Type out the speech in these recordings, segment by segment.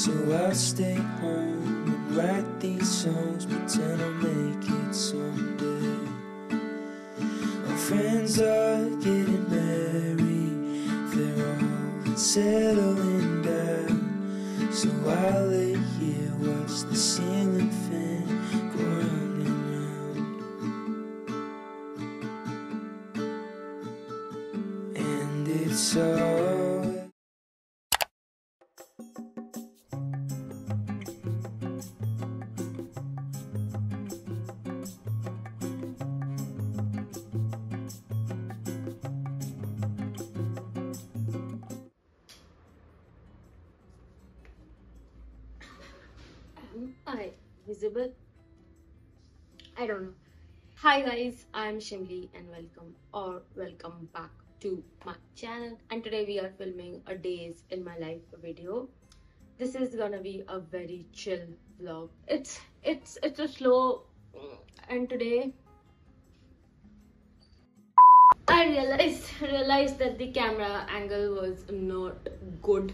so I'll stay home and write these songs, pretend I'll make it someday. Our friends are getting married, they're all settling down, so I lay here, watch the ceiling fan go round and round. And it's all Am I visible? I don't know. Hi guys, I'm Shimli and welcome or welcome back to my channel. And today we are filming a days in my life video. This is gonna be a very chill vlog. It's it's it's a slow and today I realized realized that the camera angle was not good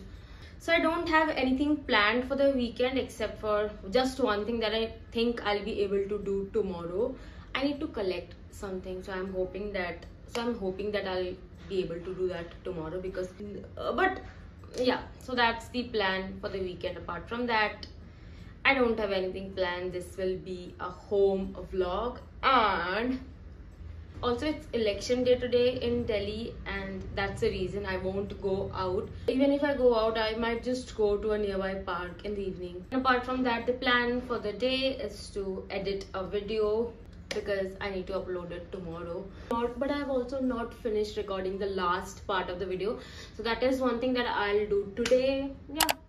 so I don't have anything planned for the weekend except for just one thing that I think I'll be able to do tomorrow. I need to collect something, so I'm hoping that so I'm hoping that I'll be able to do that tomorrow because uh, but yeah, so that's the plan for the weekend. Apart from that, I don't have anything planned. This will be a home vlog and also it's election day today in delhi and that's the reason i won't go out. Even if i go out i might just go to a nearby park in the evening. Apart from that the plan for the day is to edit a video because i need to upload it tomorrow. Not but i have also not finished recording the last part of the video. So that is one thing that i'll do today. Yeah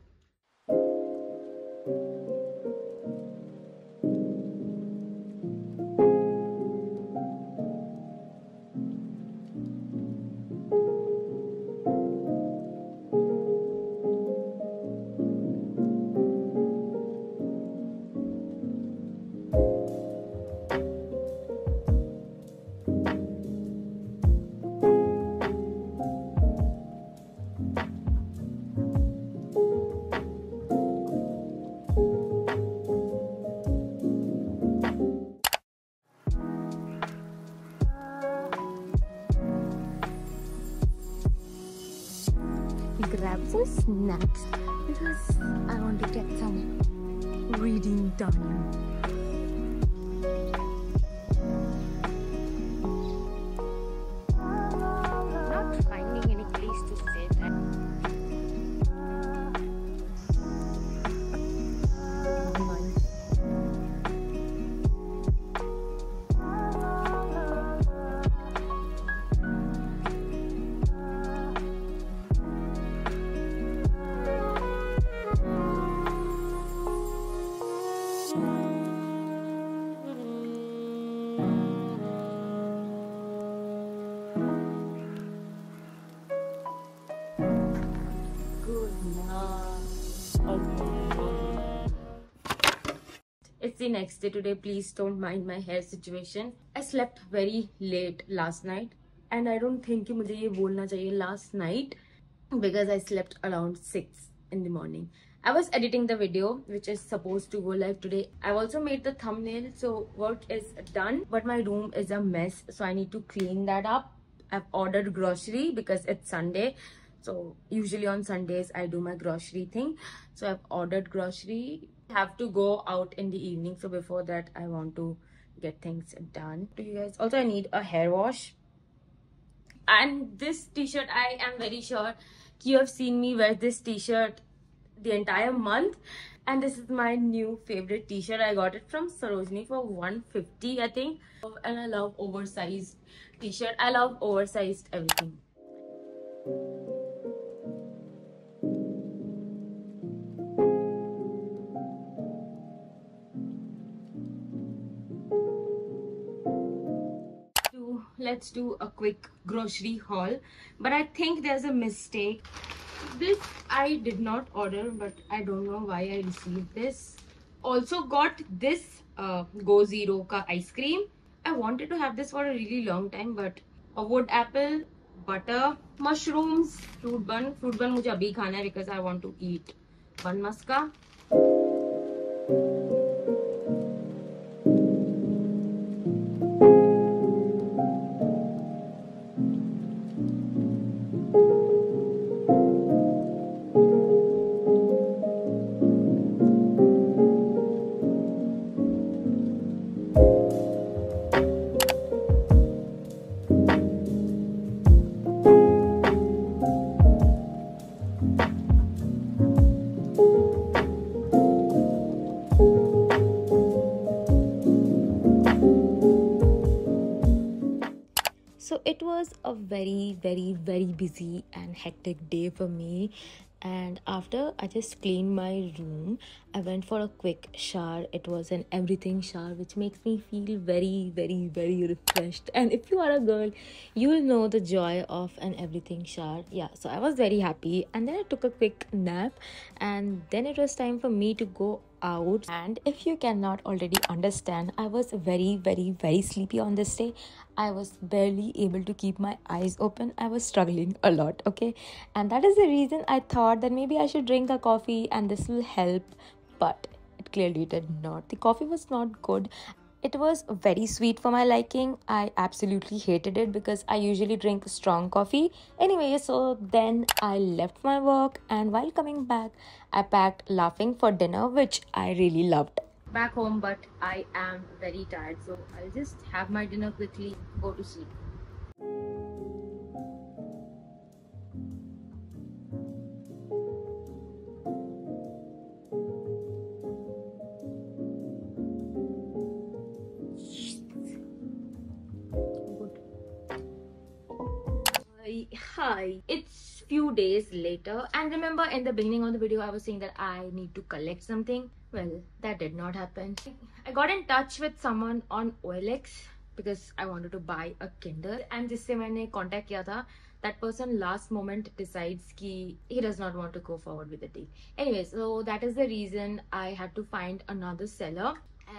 snacks because I want to get some reading done. It's the next day today. Please don't mind my hair situation. I slept very late last night and I don't think कि मुझे ये बोलना चाहिए last night because I slept around 6 in the morning. I was editing the video which is supposed to go live today. I've also made the thumbnail so work is done but my room is a mess so I need to clean that up. I've ordered grocery because it's Sunday so usually on sundays i do my grocery thing. So i've ordered grocery. Have to go out in the evening. So before that i want to get things done. To you guys also i need a hair wash? And this t-shirt i am very sure you have seen me wear this t-shirt the entire month. And this is my new favorite t-shirt. I got it from sarojini for 150 i think. And i love oversized t-shirt. I love oversized everything let's do a quick grocery haul. But i think there's a mistake. This i did not order but i don't know why i received this. Also got this uh, go zero ka ice cream. I wanted to have this for a really long time but a wood apple butter mushrooms fruit bun. Fruit bun mujhe abhi khana because i want to eat bun maska a very, very, very busy and hectic day for me. And after I just cleaned my room, I went for a quick shower. It was an everything shower, which makes me feel very, very, very refreshed. And if you are a girl, you will know the joy of an everything shower. Yeah, so I was very happy. And then I took a quick nap, and then it was time for me to go out. And if you cannot already understand i was very very very sleepy on this day. I was barely able to keep my eyes open. I was struggling a lot okay? And that is the reason i thought that maybe i should drink a coffee and this will help but it clearly did not. The coffee was not good it was very sweet for my liking. I absolutely hated it because I usually drink strong coffee. Anyway, so then I left my work and while coming back, I packed laphing for dinner, which I really loved. Back home, but I am very tired, so I'll just have my dinner quickly, go to sleep. it's few days later. And remember in the beginning of the video i was saying that i need to collect something. Well that did not happen. I got in touch with someone on olx because i wanted to buy a kindle and jisse maine contact kiya tha that person last moment decides ki he does not want to go forward with the deal. Anyway so that is the reason i had to find another seller.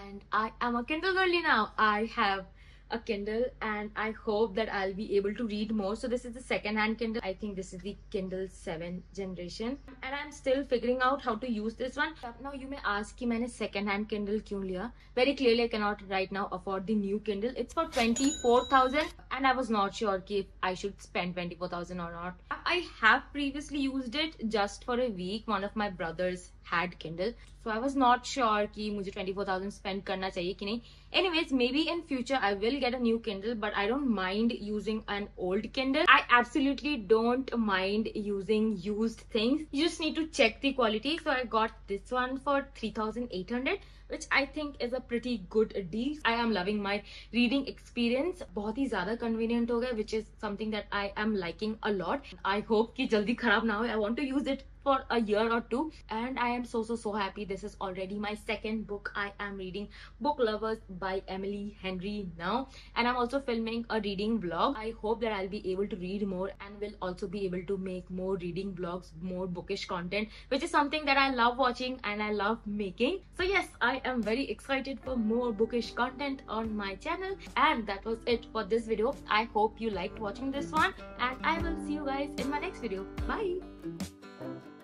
And i am a kindle girlie now. I have a Kindle and I hope that I'll be able to read more. So this is the second hand Kindle. I think this is the Kindle 7 generation and I'm still figuring out how to use this one. Now you may ask ki maine second hand Kindle kyun liya? Very clearly I cannot right now afford the new Kindle. It's for 24,000 and I was not sure if I should spend 24,000 or not. I have previously used it just for a week. One of my brothers had Kindle. So I was not sure कि मुझे 24,000 spend करना चाहिए कि नहीं. Anyways, maybe in future I will get a new Kindle, but I don't mind using an old Kindle. I absolutely don't mind using used things. You just need to check the quality. So I got this one for 3,800 which I think is a pretty good deal. I am loving my reading experience. बहुत ही ज़्यादा convenient हो गया which is something that I am liking a lot. I hope कि जल्दी खराब ना हो. I want to use it for a year or two and I am so so so happy. This is already my second book I am reading. Book Lovers by Emily Henry now and I'm also filming a reading vlog. I hope that I'll be able to read more and will also be able to make more reading vlogs, more bookish content which is something that I love watching and I love making. So yes, I am very excited for more bookish content on my channel and that was it for this video. I hope you liked watching this one and I will see you guys in my next video. Bye!